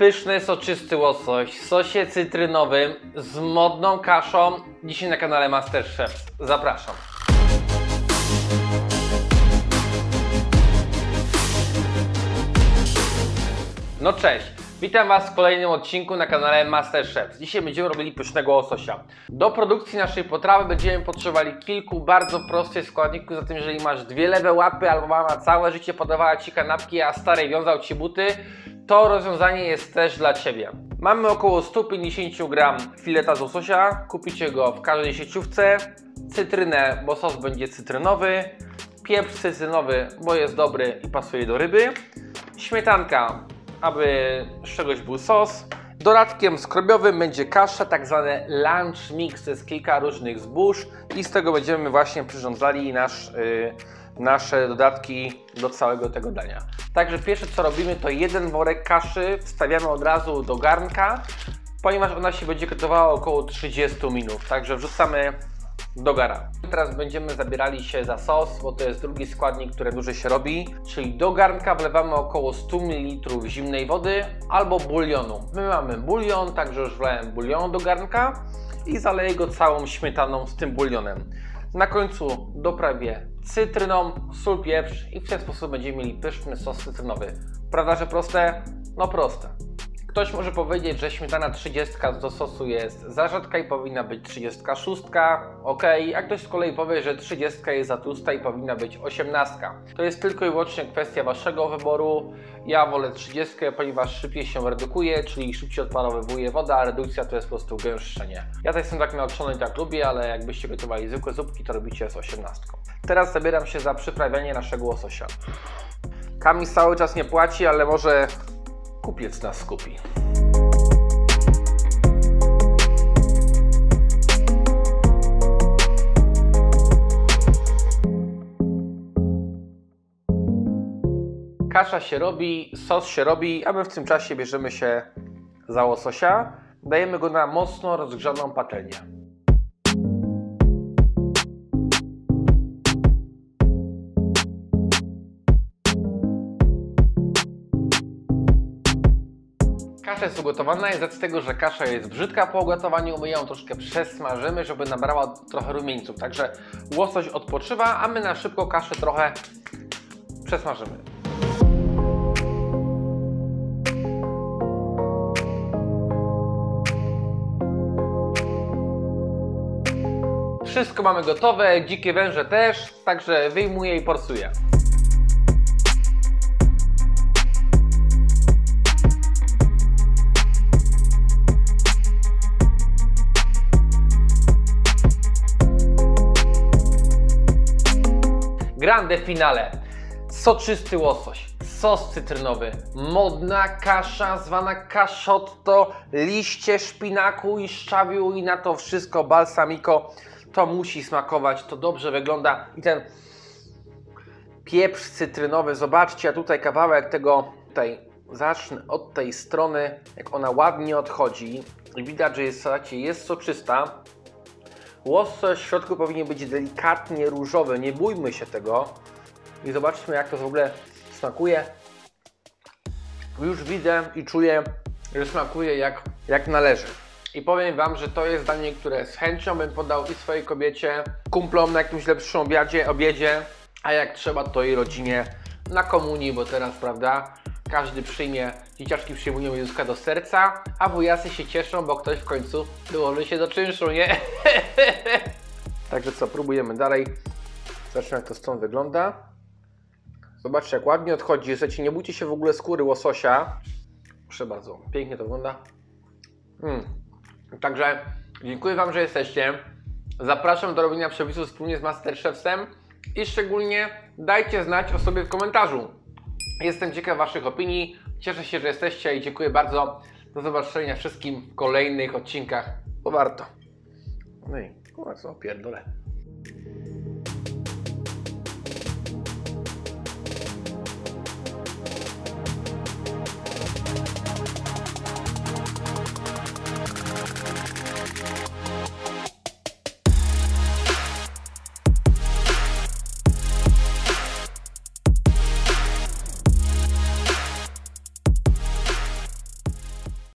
Pyszny, soczysty łosoś w sosie cytrynowym z modną kaszą. Dzisiaj na kanale Masterchef. Zapraszam. No cześć, witam Was w kolejnym odcinku na kanale Masterchef. Dzisiaj będziemy robili pysznego łososia. Do produkcji naszej potrawy będziemy potrzebowali kilku bardzo prostych składników, zatem jeżeli masz dwie lewe łapy albo mama całe życie podawała Ci kanapki, a starej wiązał Ci buty, to rozwiązanie jest też dla Ciebie. Mamy około 150 g fileta z łososia, kupicie go w każdej sieciówce, cytrynę, bo sos będzie cytrynowy, pieprz cytrynowy, bo jest dobry i pasuje do ryby, śmietanka, aby z czegoś był sos. Dodatkiem skrobiowym będzie kasza, tak zwany lunch mix, to jest kilka różnych zbóż i z tego będziemy właśnie przyrządzali nasz, y, nasze dodatki do całego tego dania. Także pierwsze co robimy to jeden worek kaszy wstawiamy od razu do garnka, ponieważ ona się będzie gotowała około 30 minut, także wrzucamy do gara. Teraz będziemy zabierali się za sos, bo to jest drugi składnik, który dłużej się robi, czyli do garnka wlewamy około 100 ml zimnej wody albo bulionu. My mamy bulion, także już wlałem bulion do garnka i zaleję go całą śmietaną z tym bulionem. Na końcu doprawię cytryną, sól, pieprz i w ten sposób będziemy mieli pyszny sos cytrynowy. Prawda, że proste? No proste. Ktoś może powiedzieć, że śmietana 30 do sosu jest za rzadka i powinna być 36, ok, a ktoś z kolei powie, że 30 jest za tłusta i powinna być 18. To jest tylko i wyłącznie kwestia Waszego wyboru. Ja wolę 30, ponieważ szybciej się redukuje, czyli szybciej odparowywuje woda, a redukcja to jest po prostu gęszczenie. Ja też jestem tak nauczony i tak lubię, ale jakbyście gotowali zwykłe zupki, to robicie z 18. Teraz zabieram się za przyprawianie naszego łososia. Kamis cały czas nie płaci, ale może kupiec nas kupi. Kasza się robi, sos się robi, a my w tym czasie bierzemy się za łososia. Dajemy go na mocno rozgrzaną patelnię. Kasza jest ugotowana i z tego, że kasza jest brzydka po ugotowaniu, my ją troszkę przesmażymy, żeby nabrała trochę rumieńców. Także łosoś odpoczywa, a my na szybko kaszę trochę przesmażymy. Wszystko mamy gotowe, dzikie węże też, także wyjmuję i porsuję. Grande finale. Soczysty łosoś, sos cytrynowy, modna kasza zwana kaszotto, liście szpinaku i szczawiu i na to wszystko balsamico. To musi smakować, to dobrze wygląda i ten pieprz cytrynowy, zobaczcie, a tutaj kawałek tego, tutaj zacznę od tej strony, jak ona ładnie odchodzi widać, że jest, jest soczysta. Łosoś w środku powinien być delikatnie różowy, nie bójmy się tego. I zobaczmy jak to w ogóle smakuje. Już widzę i czuję, że smakuje jak, jak należy. I powiem Wam, że to jest danie, które z chęcią bym podał i swojej kobiecie, kumplom na jakimś lepszym obiedzie, obiedzie a jak trzeba to i rodzinie na komunii, bo teraz, prawda, każdy przyjmie, dzieciaczki przyjmują Jezuska do serca, a wujasy się cieszą, bo ktoś w końcu dołoży się do czynszu, nie? Także co, próbujemy dalej. Zobaczmy jak to stąd wygląda. Zobaczcie jak ładnie odchodzi. Słuchajcie, nie bójcie się w ogóle skóry łososia. Proszę bardzo, pięknie to wygląda. Mm. Także dziękuję Wam, że jesteście. Zapraszam do robienia przepisów wspólnie z Masterchefem i szczególnie dajcie znać o sobie w komentarzu. Jestem ciekaw Waszych opinii. Cieszę się, że jesteście i dziękuję bardzo. Do zobaczenia wszystkim w kolejnych odcinkach, bo warto. No i, kurwa, co pierdolę.